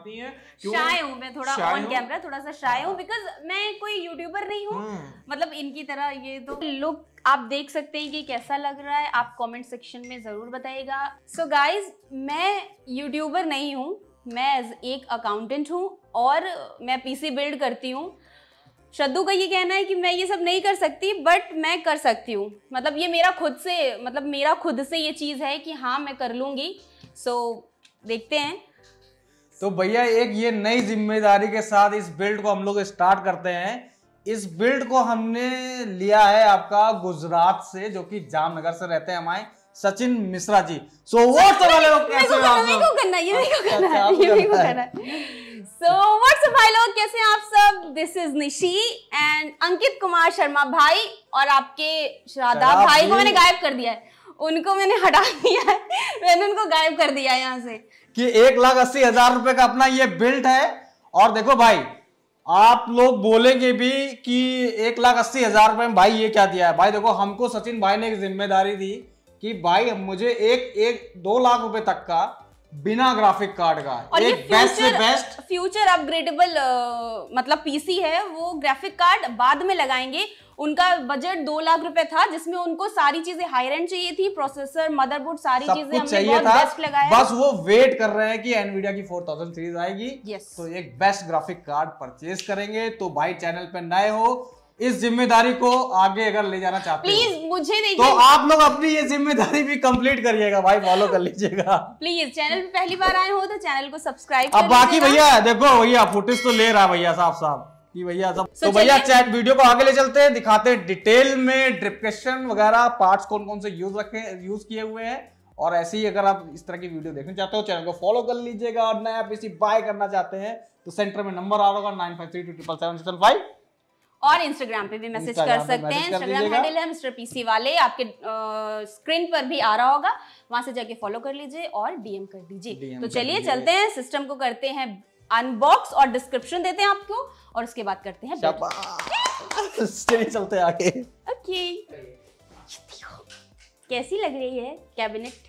आती हैं शाय हूँ मैं थोड़ा ऑन कैमरा थोड़ा सा शाय हूँ बिकॉज़ मैं कोई यूट्यूबर नहीं हूँ। हम्म। मतलब इनकी तरह ये तो लुक आप देख सकते हैं कि कैसा लग रहा है आप कमेंट सेक्शन में ज़रूर बताइएगा। सो so गाइज़ मैं यूट्यूबर नहीं हूँ मैं एज एक अकाउंटेंट हूँ और मैं पीसी बिल्ड करती हूँ। श्रद्धू का ये कहना है कि मैं ये सब नहीं कर सकती बट मैं कर सकती हूँ। मतलब ये मेरा खुद से मतलब मेरा खुद से ये चीज़ है कि हाँ मैं कर लूँगी। सो so, देखते हैं। तो भैया एक ये नई ज़िम्मेदारी के साथ इस बिल्ड को हम लोग स्टार्ट करते हैं। इस बिल्ड को हमने लिया है आपका गुजरात से जो कि जामनगर से रहते हैं हमारे सचिन मिश्रा जी। सो so, वो तो वाले लोग कैसे को करना ये भी को करना है ये भी को करना है। सो व्हाट्स अप भाई लोग? कैसे हैं आप सब? This is Nishi and Ankit Kumar Sharma भाई और आपके श्राद्धा भाई को मैंने गायब कर दिया है। उनको मैंने हटा दिया है। मैंने उनको गायब कर दिया है यहाँ से। कि एक लाख अस्सी हज़ार रुपए का अपना ये बिल्ट है। और देखो भाई आप लोग बोलेंगे भी कि एक लाख अस्सी हज़ार रुपए में भाई ये क्या दिया है? भाई देखो हमको सचिन भाई ने एक ज़िम्मेदारी दी कि भाई मुझे एक एक दो लाख रुपए तक का बिना ग्राफिक कार्ड का और एक बेस्ट से बेस्ट फ्यूचर अपग्रेडेबल मतलब पीसी है वो ग्राफिक कार्ड बाद में लगाएँगे। उनका बजट दो लाख रुपए था जिसमें उनको सारी चीज़ें हाई रेंड चाहिए थी प्रोसेसर मदरबोर्ड सारी चीज़ें हमने बहुत था, बेस्ट लगाया। बस वो वेट कर रहे हैं कि एनवीडिया की 4000 सीरीज़ आएगी। Yes. तो एक बेस्ट ग्राफिक कार्ड परचेज करेंगे। तो भाई चैनल पर नए हो इस ज़िम्मेदारी को आगे अगर ले जाना चाहते प्लीज़ मुझे देखिए तो आप लोग अपनी ये ज़िम्मेदारी भी कंप्लीट करिएगा भाई फॉलो कर लीजिएगा। प्लीज़ चैनल पे पहली बार आए हो तो चैनल को सब्सक्राइब अब बाकी भैया देखो भैया फुटेज तो ले रहा है भैया साफ़ साफ़ कि भैया सब so, तो भैया चैट वीडियो को आगे ले चलते हैं दिखाते हैं डिटेल में ड्रिप्रेशन वगैरह पार्ट्स कौन कौन से यूज़ रखे यूज़ किए हुए हैं। और ऐसे ही अगर आप इस तरह की वीडियो देखना चाहते हो चैनल को फॉलो कर लीजिएगा। और नया पीसी बाय करना चाहते हैं तो सेंटर में नंबर आ रहा होगा nine five three two triple seven six five और इंस्टाग्राम पे भी मैसेज कर सकते हैं। इंस्टाग्राम हैंडल है मिस्टर पीसी वाले। आपके स्क्रीन पर भी आ रहा होगा। वहाँ से जाके फॉलो कर लीजिए और डीएम कर दीजिए। तो चलिए चलते हैं सिस्टम को करते हैं अनबॉक्स और डिस्क्रिप्शन देते हैं आपको और उसके बाद करते हैं चलते आगे। ओके कैसी लग रही है cabinet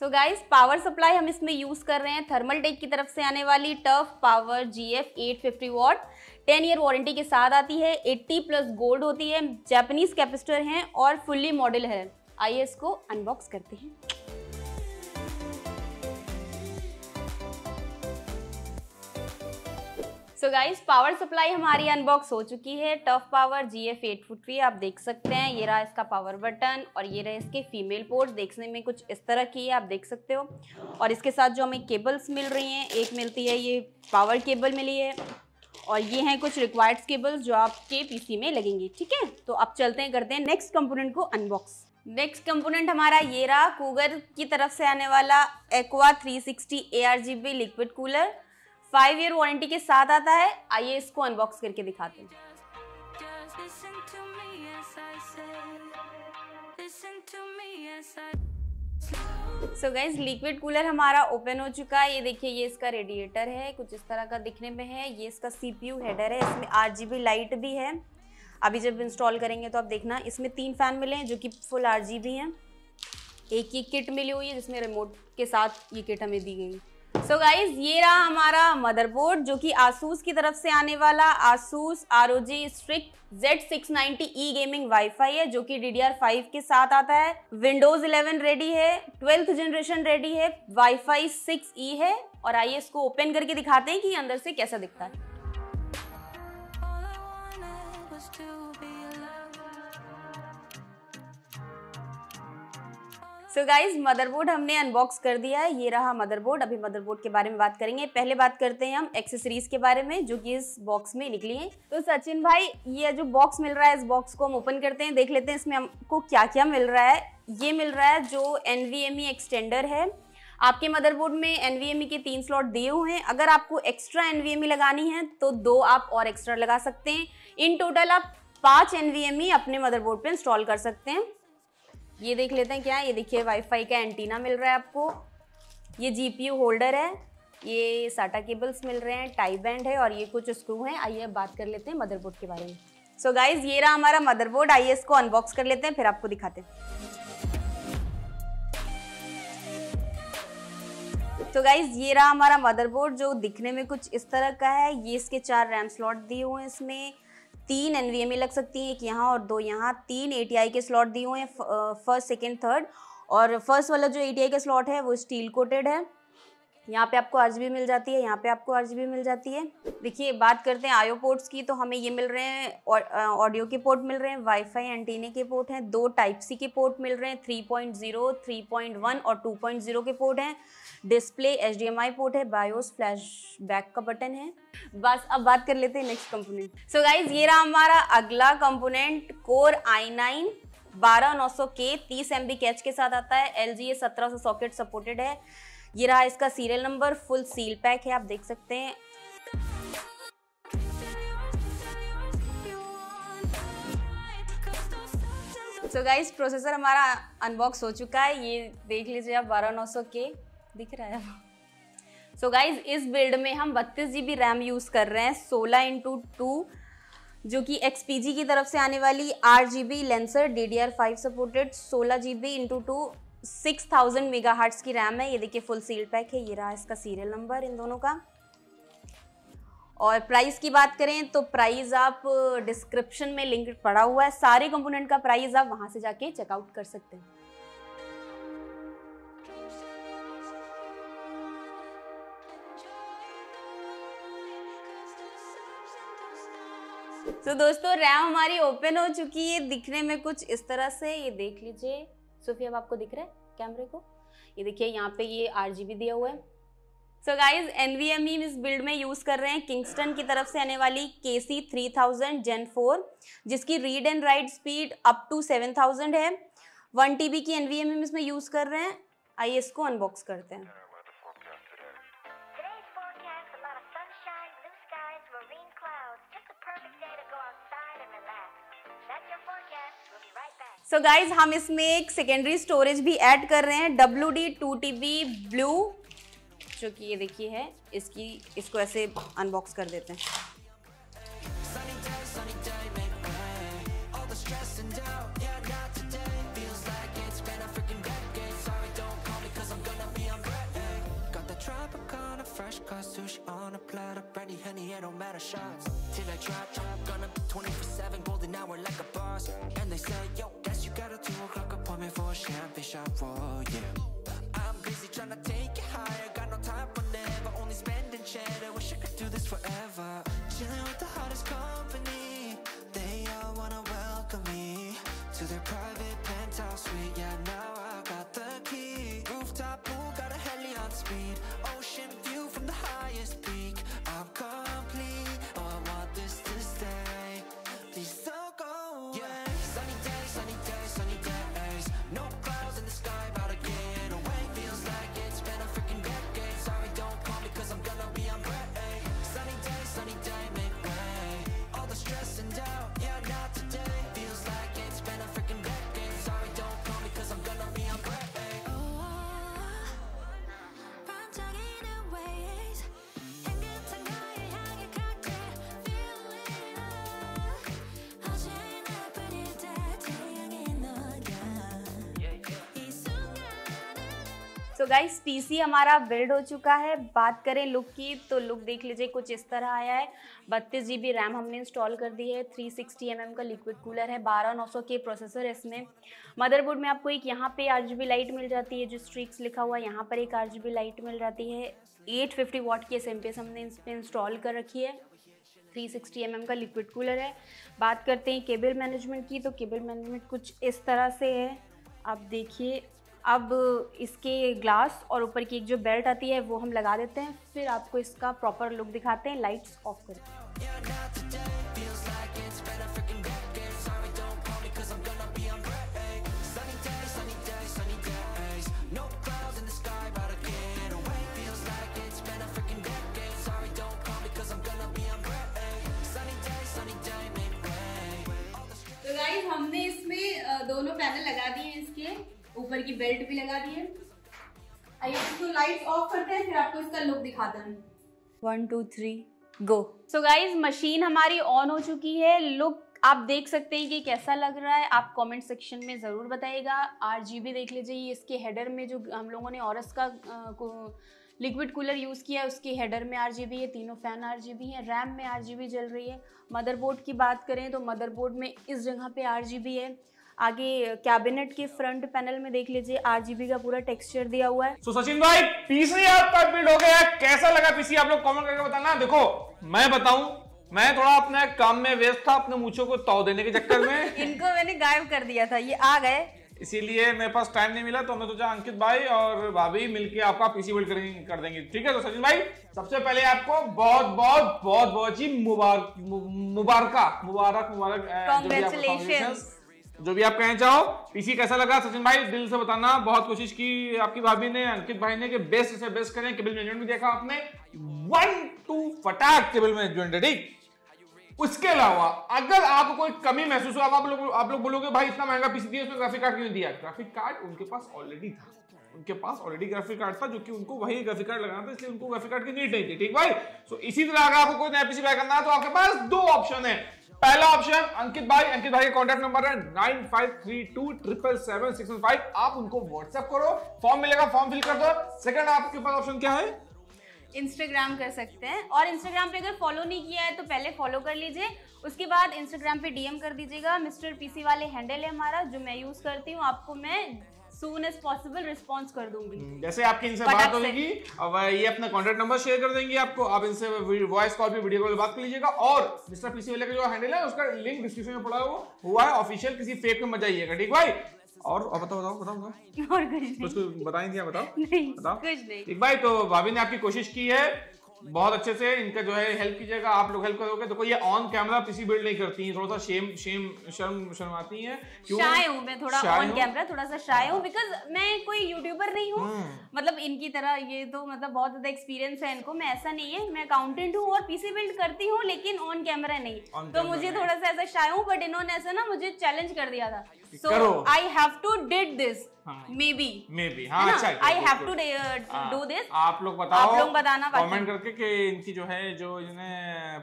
so guys power supply हम इसमें यूज़ कर रहे हैं थर्मल टेक की तरफ़ से आने वाली tough power G F eight fifty watt ten year warranty के साथ आती है 80 प्लस गोल्ड होती है जापानीज कैपेसिटर हैं और फुल्ली मॉडल है। आइए इसको अनबॉक्स करते हैं। सो गाइस पावर सप्लाई हमारी अनबॉक्स हो चुकी है. Tough power G F eight foot आप देख सकते हैं. ये रहा इसका पावर बटन और ये रहे इसके फीमेल पोर्ट देखने में कुछ इस तरह की है, आप देख सकते हो. और इसके साथ जो हमें केबल्स मिल रही हैं, एक मिलती है, ये पावर केबल मिली है. और ये हैं कुछ रिक्वायर्ड केबल्स जो आपके पीसी में लगेंगे, ठीक है? तो अब चलते हैं, करते हैं नेक्स्ट कंपोनेंट को अनबॉक्स नेक्स्ट कंपोनेंट हमारा ये रहा कूगर की तरफ़ से आने वाला aqua 360 sixty a liquid cooler five year warranty के साथ आता है। आइए इसको अनबॉक्स करके दिखाते हैं। सो गाइज़ लिक्विड कूलर हमारा ओपन हो चुका है। ये देखिए, ये इसका रेडिएटर है, कुछ इस तरह का दिखने में है। ये इसका सीपीयू हेडर है, इसमें आर लाइट भी है। अभी जब इंस्टॉल करेंगे तो आप देखना, इसमें तीन फ़ैन मिले हैं जो कि फुल आर हैं। एक ये किट मिली हुई है जिसमें रिमोट के साथ ये किट हमें दी गई सो so गाइज़ ये रहा हमारा मदरबोर्ड जो कि आसूस की तरफ़ से आने वाला ASUS R O G Strix Z six ninety E gaming WiFi है, जो कि डी डी आर फाइव के साथ आता है। विंडोज़ 11 रेडी है ट्वेल्थ जनरेशन रेडी है वाईफाई सिक्स ई है। और आइए इसको ओपन करके दिखाते हैं कि अंदर से कैसा दिखता है। सो गाइज़ मदरबोर्ड हमने अनबॉक्स कर दिया है। ये रहा मदरबोर्ड अभी मदरबोर्ड के बारे में बात करेंगे। पहले बात करते हैं हम एक्सेसरीज के बारे में, जो कि इस बॉक्स में निकली है। तो सचिन भाई, ये जो बॉक्स मिल रहा है, इस बॉक्स को हम ओपन करते हैं। देख लेते हैं इसमें हमको क्या क्या मिल रहा है। ये मिल रहा है जो एनवीएमई एक्सटेंडर है। आपके मदरबोर्ड में एनवीएमई के तीन स्लॉट दिए हुए हैं। अगर आपको एक्स्ट्रा एनवीएमई लगानी है तो दो आप और एक्स्ट्रा लगा सकते हैं। इन टोटल आप पाँच एन अपने मदरबोर्ड पर इंस्टॉल कर सकते हैं। ये देख लेते हैं क्या? ये देखिए वाईफाई का एंटीना मिल रहा है आपको। ये जीपीयू होल्डर है। ये साटा केबल्स मिल रहे हैं टाई बैंड है और ये कुछ स्क्रू हैं। आइए अब बात कर लेते हैं मदरबोर्ड के बारे में। सो so गाइज़ ये रहा हमारा मदरबोर्ड आइए इसको अनबॉक्स कर लेते हैं, फिर आपको दिखाते हैं। तो गाइज़ ये रहा हमारा मदरबोर्ड जो दिखने में कुछ इस तरह का है। ये इसके चार रैम स्लॉट दिए हुए हैं इसमें। तीन एन लग सकती हैं, एक यहाँ और दो यहाँ। तीन ATI के स्लॉट दिए हुए हैं फ़र्स्ट सेकेंड थर्ड और फ़र्स्ट वाला जो ATI का स्लॉट है, वो स्टील कोटेड है। यहाँ पे आपको आर मिल जाती है यहाँ पे आपको आर मिल जाती है। देखिए बात करते हैं आयो पोर्ट्स की तो हमें ये मिल रहे हैं ऑडियो के पोर्ट मिल रहे हैं वाईफाई एंटीने के पोर्ट हैं दो टाइप सी के पोर्ट मिल रहे हैं 3.0, 3.1 और 2.0 के पोर्ट हैं। डिस्प्ले एचडीएमआई पोर्ट है बायोस फ्लैश बैक का बटन है। बस अब बात कर लेते हैं नेक्स्ट कंपोनेंट सो गाइज़ ये रहा हमारा अगला कंपोनेंट कोर आई नाइन बारह नौ सौ के तीस एम बी कैच के साथ आता है। एल जी ए सत्रह सौ सॉकेट सपोर्टेड है। ये रहा इसका serial number full seal pack है, आप देख सकते हैं। सो गाइस प्रोसेसर हमारा अनबॉक्स हो चुका है। ये देख लीजिए आप, बारह नौ सौ के दिख रहा है। सो गाइस इस बिल्ड में हम बत्तीस जी बी रैम यूज़ कर रहे हैं, सोलह इंटू टू जो कि एक्सपीजी की तरफ़ से आने वाली आठ G B Lancer D D R five supported सोलह G B into two six thousand megahertz की रैम है। ये देखिए फुल सील पैक है। ये रहा इसका सीरियल नंबर इन दोनों का। और प्राइस की बात करें तो प्राइस आप डिस्क्रिप्शन में लिंक पड़ा हुआ है। सारे कंपोनेंट का प्राइस आप वहाँ से जाके चेकआउट कर सकते हैं। तो so, दोस्तों रैम हमारी ओपन हो चुकी है। दिखने में कुछ इस तरह से। ये देख लीजिए। सोफी, अब आपको दिख रहा है कैमरे को? ये देखिए, यहाँ पे ये आरजीबी दिया हुआ है। सो गाइज़ एन इस बिल्ड में यूज़ कर रहे हैं किंगस्टन की तरफ़ से आने वाली K C three thousand gen four जिसकी read and write speed up to seven thousand है। वन टी की एन इसमें यूज़ कर रहे हैं। आइए इसको अनबॉक्स करते हैं। सो so गाइज़ हम इसमें एक सेकेंडरी स्टोरेज भी ऐड कर रहे हैं W D two T B blue जो कि ये देखिए है, इसकी, इसको ऐसे अनबॉक्स कर देते हैं। Fresh cut sushi on a platter. Brandy, honey, it don't matter shots. Till I drop, drop Gonna be 24-7 golden hour like a boss. And they say, yo, guess you got a 2 o'clock appointment for a champagne shot, whoa, yeah I'm busy trying to take it higher Got no time for never, only spending cheddar Wish I could do this forever. Chilling with the hottest company. They all wanna welcome me To their private penthouse suite. Yeah, so guys PC हमारा build हो चुका है। बात करें look की तो look देख लीजिए, कुछ इस तरह आया है। बत्तीस जी रैम हमने इंस्टॉल कर दी है। थ्री सिक्सटी एम का लिक्विड कूलर है। बारह नौ सौ के प्रोसेसर है इसमें। मदरबोर्ड में आपको एक यहाँ पे बी लाइट मिल जाती है, जो स्ट्रिक्स लिखा हुआ है। यहाँ पर एक बी लाइट मिल जाती है। एट फिफ्टी वाट की एस एम हमने इस पर इंस्टॉल कर रखी है। थ्री सिक्सटी एम एम का लिक्विड कूलर है। बात करते हैं केबल मैनेजमेंट की तो केबल मैनेजमेंट कुछ इस तरह से है। आप देखिए अब इसके ग्लास और ऊपर की एक जो बेल्ट आती है, वो हम लगा देते हैं। फिर आपको इसका प्रॉपर लुक दिखाते हैं। लाइट्स ऑफ़ करके हमने इसमें दोनों पैनल लगा दिए। ऊपर की बेल्ट भी लगा दी है। आइए इसको लाइट ऑफ़ करते हैं फिर आपको इसका लुक दिखाते हैं। One two three go so guys machine हमारी ऑन हो चुकी है। लुक आप देख सकते हैं कि कैसा लग रहा है। आप कमेंट सेक्शन में ज़रूर बताइएगा। आर जी बी देख लीजिए इसके हेडर में जो हम लोगों ने औरस का लिक्विड कूलर यूज़ किया है उसके हेडर में आर जी बी है तीनों फ़ैन आर जी बी है रैम में आर जी बी जल रही है। मदरबोर्ड की बात करें तो मदरबोर्ड में इस जगह पे आर जी बी है। आगे कैबिनेट के फ्रंट पैनल में देख लीजिए आरजीबी का पूरा टेक्सचर दिया हुआ है। So, सचिन भाई पीसी आपका बिल्ड हो गया कैसा लगा पीसी आप लोग कमेंट करके बताना। देखो मैं बताऊँ मैं थोड़ा अपने काम में व्यस्त था अपने मूछों को ताव देने के चक्कर में। इनको मैंने गायब कर दिया था ये आ गए। इसीलिए मेरे पास टाइम नहीं मिला तो मैं सोचा अंकित भाई और भाभी मिलके आपका पीसी बिल्ड कर देंगे। ठीक है तो सचिन भाई सबसे पहले आपको बहुत बहुत बहुत बहुत ही मुबारक मुबारक मुबारक मुबारक जो भी आप कहना चाहो पीसी कैसा लगा? सचिन भाई, दिल से बताना। बहुत कोशिश की आपकी भाभी ने, अंकित भाई ने कि बेस्ट से बेस्ट करें। केबल मैनेजमेंट भी देखा आपने। वन टू फटाक केबल मैनेजमेंट ठीक? उसके अलावा, अगर आपको कोई कमी महसूस हो आप लोग आप लोग बोलोगे, भाई, इतना महँगा पीसी दिया उसमें ग्राफिक कार्ड क्यों दिया? ग्राफिक कार्ड उनके पास ऑलरेडी था। उनके पास ऑलरेडी ग्राफिक कार्ड था, जो कि उनको वही ग्राफिक कार्ड लगाना था, इसलिए उनको ग्राफिक कार्ड की नीड नहीं थी, ठीक भाई? सो इसी तरह अगर आपको कोई नया पीसी बाय करना है तो आपके पास दो ऑप्शन है। पहला ऑप्शन अंकित भाई अंकित भाई का कॉन्टैक्ट नंबर है nine five three two triple seven six five आप उनको व्हाट्सएप करो फॉर्म मिलेगा फॉर्म फिल कर दो। सेकंड आपके पास ऑप्शन क्या है? इंस्टाग्राम कर सकते हैं। और इंस्टाग्राम पे अगर फॉलो नहीं किया है तो पहले फॉलो कर लीजिए। उसके बाद इंस्टाग्राम पे डीएम कर दीजिएगा। मिस्टर पीसी वाले हैंडल है हमारा, जो मैं यूज़ करती हूँ, आपको मैं सून एज पॉसिबल रिस्पॉन्स कर दूँगी हम्म, जैसे आपकी इनसे बात होगी अब ये अपना कॉन्टेक्ट नंबर शेयर कर देंगे आपको। आप इनसे वॉइस कॉल पे वीडियो कॉल बात कर लीजिएगा। और मिस्टर पीसी वाले का जो हैंडल है उसका लिंक डिस्क्रिप्शन में पड़ा हुआ हुआ है ऑफिशियल किसी फेक में मत जाइएगा ठीक भाई? और और बताओ बताओ बताओ बताओ। और कुछ नहीं। कुछ बताई दिया बताओ। नहीं बताओ। कुछ नहीं। एक भाई तो भाभी ने आपकी कोशिश की है बहुत अच्छे से इनका जो है हेल्प कीजिएगा आप लोग हेल्प करोगे। देखो ये ऑन कैमरा किसी बिल्ड नहीं करती हैं थोड़ा सा शेम शेम शर्म शर्माती हैं। क्यों? शाय हूँ मैं थोड़ा ऑन कैमरा थोड़ा सा शाय हूँ बिकॉज़ मैं कोई यूट्यूबर नहीं हूँ। हम्म। मतलब इनकी तरह ये तो मतलब बहुत ज़्यादा एक्सपीरियंस है इनको मैं ऐसा नहीं है। मैं अकाउंटेंट हूँ और पीसी बिल्ड करती हूँ लेकिन ऑन कैमरा नहीं। तो मुझे थोड़ा सा ऐसा शाय हूँ बट इन्होंने ऐसा ना मुझे चैलेंज कर दिया था। So I have to did this maybe maybe हाँ I have to do this आप लोग बताओ आप लोग बताना कमेंट करके कि इनकी जो है जो इन्होंने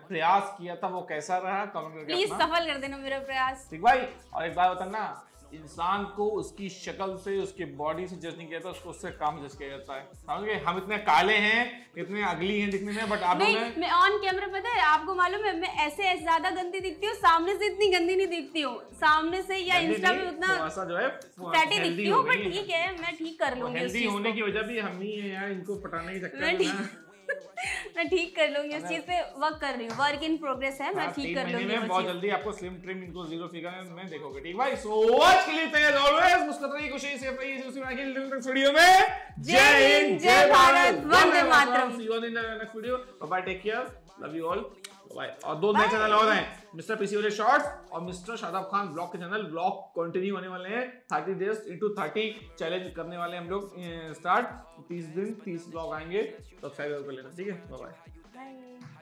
प्रयास किया था वो कैसा रहा? कमेंट करके प्लीज़ सफल कर देना मेरा प्रयास। ठीक भाई और एक बात बताना इंसान को उसकी शक्ल से उसकी बॉडी से जज नहीं किया जाता उसको उससे काम जज किया जाता है। समझ गए? हम इतने काले हैं इतने अगली हैं दिखने में बट आप नहीं मैं ऑन कैमरा पता है आपको मालूम है मैं ऐसे ऐसे ज़्यादा गंदी दिखती हूँ सामने से इतनी गंदी नहीं दिखती हूँ। सामने से या इंस्टा पे उतना जो है फैटी दिखती हूँ बट ठीक है मैं ठीक कर लूँगी होने की। वजह भी हम ही है यार इनको पटाने की चक्कर मैं ठीक कर लूँगी उस चीज़ पे वर्क कर रही हूँ। वर्क इन प्रोग्रेस है मैं हाँ, ठीक कर लूँगी बहुत जल्दी आपको स्लिम ट्रिम इनको ज़ीरो फिगर में देखोगे ठीक? भाई सो वॉच के लिए तैयार ऑलवेज मुस्कुराते रहिए खुशी से रहिए उसी नेक्स्ट वीडियो में। जय हिंद जय भारत वंदे मातरम। See you in the next video bye bye take care love you all और दो नए चैनल और हैं मिस्टर पीसी वाले शॉर्ट्स और मिस्टर शादाब खान ब्लॉग के चैनल ब्लॉग कंटिन्यू होने वाले हैं thirty days into thirty challenge करने वाले हम लोग स्टार्ट तीस दिन, तीस ब्लॉग आएँगे सब्सक्राइब कर लेना, ठीक है? बाय